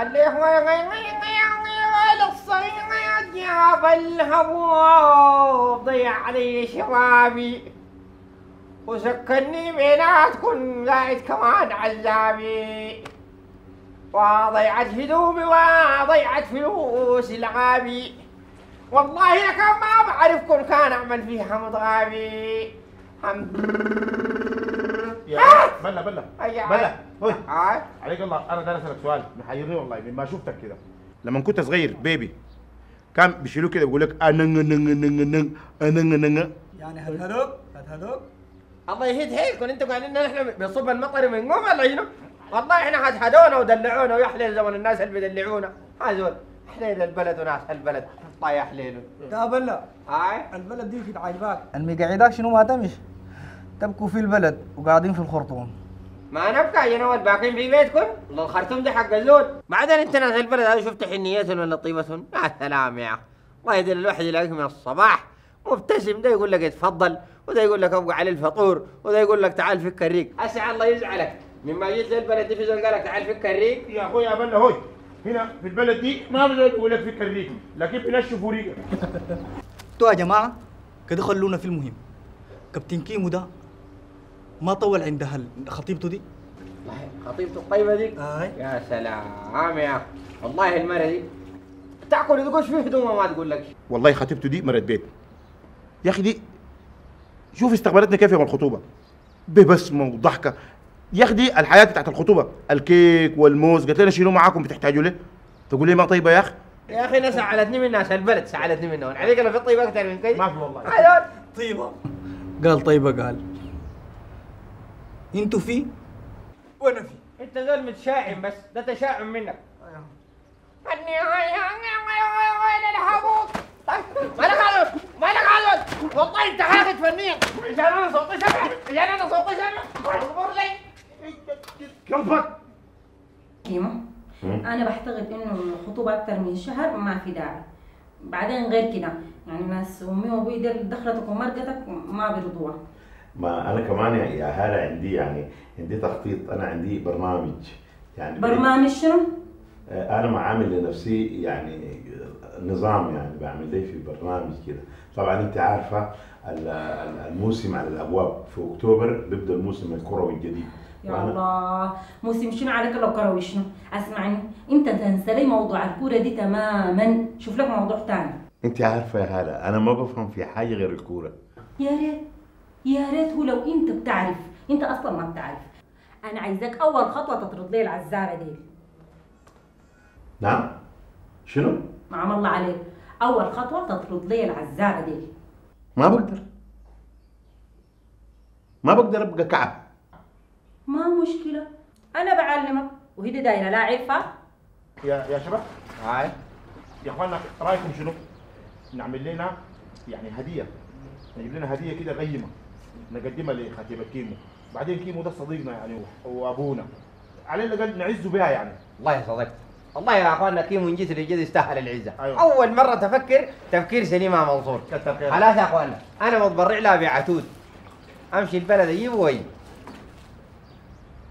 عليه للصيد جاب الهبوط ضيع علي شبابي وسكني بيناتكم قاعد كمان عذابي وضيعت هدومي وضيعت فلوس لعابي والله يا كان ما بعرفكم كان أعمل فيها مضغابي. يا بلا بلا بلا هوي. عليك الله أنا داير أسألك سؤال. محيرني والله من ما شفتك كده. لما كنت صغير بيبي كان بيشيلوك كده بيقول لك أنا نن نن نن نن أنا نن نن يعني هدهدوك هدهدوك الله يهد هيكم أنتوا قاعدين نحن بنصب المطر من قوم ولا شنو؟ والله إحنا هدهدونا ودلعونا ويا حليل زمن الناس اللي بيدلعونا. هذول حليل البلد وناس البلد الله يا حليله يا بلا هاي؟ البلد دي كده عاجباك المقعداك شنو ما تمش تبكوا في البلد وقاعدين في الخرطوم. ما نبقى يا نوال باقين في بيتكم؟ والله الخرطوم ده حق الزول. بعدين انت ناس البلد هذه شفت حنيتهم ولا طيبتهم؟ يا سلام يا أخي. الله يدل الواحد يلاقيك من الصباح. مبتسم ده يقول لك اتفضل وده يقول لك ابقى على الفطور وده يقول لك تعال فك الريق. اسعى الله يزعلك. مما جيت للبلد دي في زول قال لك تعال فك الريق؟ يا أخوي يا بلا هوي. هنا في البلد دي ما بزول يقول لك فكر ريق لكن بنشفوا ريقك. تو يا جماعة كده خلونا في المهم. كابتن كيمو ده ما طول عند هل خطيبته دي؟ خطيبته الطيبة دي؟ آي. يا سلام يا أخي. والله المرة دي تاكل تقولش في هدومها ما تقول لك والله خطيبته دي مرت بيت. يا أخي دي شوف استقبلتنا كيف يوم الخطوبة. ببسمة وضحكة. يا أخي دي الحياة بتاعت الخطوبة. الكيك والموز قالت لنا شيلوا معاكم بتحتاجوا ليه؟ تقول لي ما طيبة يا أخي. يا أخي أنا سعلتني من ناس البلد سعلتني منهم عليك أنا في طيبه أكثر من كذا ما في والله. هذول طيبة. قال طيبة قال. أنتوا في؟ وأنا في. انت زول متشائم بس ده تشاؤم منك. أني هاي وين الهبوط مالك هذا مالك هذا والله انت حاقد فنيا عشان أنا صوتي سمع عشان أنا صوتي سمع أصبر لي. كيفك كيمو أنا بعتقد إنه الخطوبه أكثر من شهر ما في داعي. بعدين غير كده يعني ناس أمي وأبوي دخلتك ومرقتك ما بيرضوها. ما أنا كمان يا يا هالة عندي يعني عندي تخطيط. أنا عندي برنامج يعني برنامج شنو؟ آه، أنا معامل لنفسي يعني نظام يعني بعمل لي في برنامج كده. طبعا أنت عارفة ال- ال- الموسم على الأبواب في أكتوبر بيبدأ الموسم الكروي الجديد. يا الله. موسم شنو عليك لو كروي شنو؟ اسمعني. أنت تنسى لي موضوع الكورة دي تماما. شوف لك موضوع تاني. أنت عارفة يا هالة أنا ما بفهم في حاجة غير الكورة. يا ريت. يا ريت هو لو انت بتعرف انت أصلا ما بتعرف. أنا عايزاك أول خطوة تطرد لي العزابه دي؟ نعم؟ شنو؟ نعم الله عليك. أول خطوة تطرد لي العزابه دي. ما بقدر. ما بقدر أبقى كعب. ما مشكلة. أنا بعلمك. وهي دايرة لا عرفه يا يا شباب. هاي. يا أخوانا رأيكم شنو؟ نعمل لنا يعني هدية. نجيب لنا هدية كده قيمه نقدمها لخطيبه كيمو. بعدين كيمو ده صديقنا يعني وأبونا. على الأقل نعزه بها يعني. والله يا صديقتي والله يا أخواننا كيمو من جسر الجد يستاهل العزة. أيوة. أول مرة تفكر تفكير سليم يا منصور. خلاص يا أخواننا أنا متبرع لها بعتود. أمشي البلد اجيبه وأجي.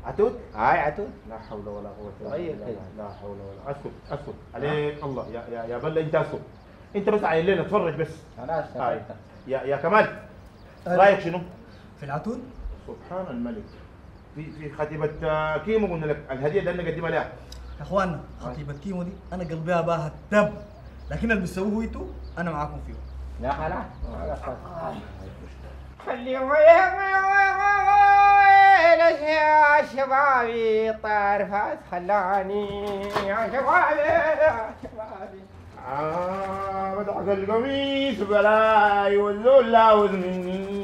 عتود؟ هاي عتود. لا حول ولا قوة إلا طيب بالله. كده. لا حول ولا أسكت أسكت. عليك الله يا يا يا بلا أنت أسكت. أنت بس عايل لنا اتفرج بس. خلاص يا يا كمال. رأيك شنو؟ في العتود سبحان الملك. في في خطيبة آه، كيمو قلنا لك الهدية اللي نقدمها لها. يا اخوانا خطيبة كيمو دي أنا قلبي باها الدب لكن اللي بتسووه أنتوا أنا معاكم فيه لا خلاص. خليهم يا شبابي طرفات خلاني يا شبابي يا شبابي. آه بدعك القميص بلاي والذل مني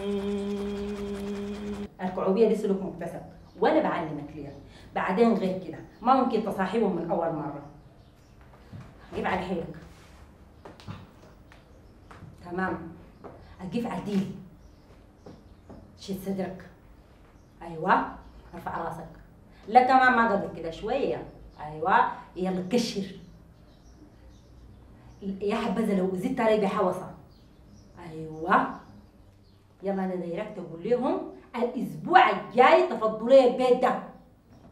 الكعوبية دي سلوك مكتسب. وأنا بعلمك ليها. بعدين غير كده. ما ممكن تصاحبهم من أول مرة. جيب على حيلك. تمام. أجيب عديل شد صدرك. أيوه. ارفع راسك. لا كمان ما قبل كده. شوية. أيوه. يلا كشر يا حبذا لو زدت علي بحوصة. أيوه. يلا أنا دايرك تقول لهم الأسبوع الجاي تفضلوا لي البيت ده.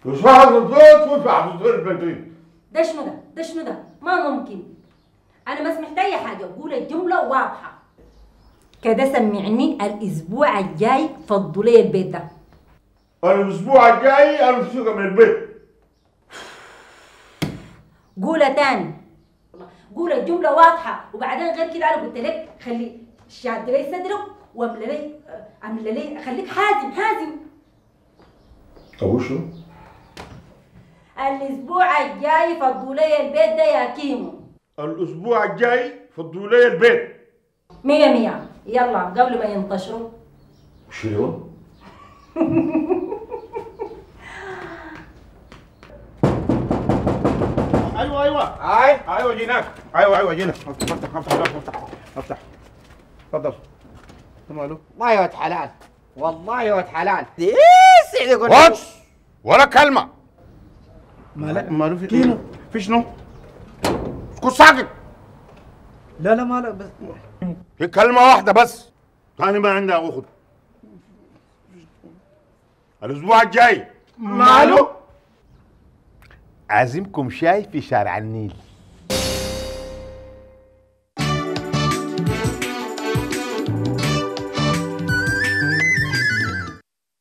وش واحد بالضبط وش واحد البنتين ده شنو ده؟ ده شنو ده؟ ما ممكن. أنا ما سمعت اي حاجة قول الجمله واضحة. كده سمعني الأسبوع الجاي فضوا لي البيت ده. الأسبوع الجاي أنا بسوق من البيت. قولها تاني. قول الجمله واضحة وبعدين غير كده أنا قلت لك خلي شاد لي صدرك واملى لي خليك حازم حازم. ابو شو؟ الأسبوع الجاي فضوا لي البيت ده يا كيمو. الأسبوع الجاي فضوا لي البيت. مية مية. يلا قبل ما ينتشروا. شنو؟ أيوه أيوه. هاي. أيوه جيناك. أيوه أيوه جينا افتح افتح افتح افتح افتح. تفضل. ماله والله يا ولد حلال. والله يا ولد حلال إيه يقول واتس ولا كلمة. مالك ماله في كيمو. في شنو؟ اسكت ساكت. لا لا مالك بس. في كلمة واحدة بس. تاني ما عندها أخت. الأسبوع الجاي. ماله؟ عازمكم شاي في شارع النيل.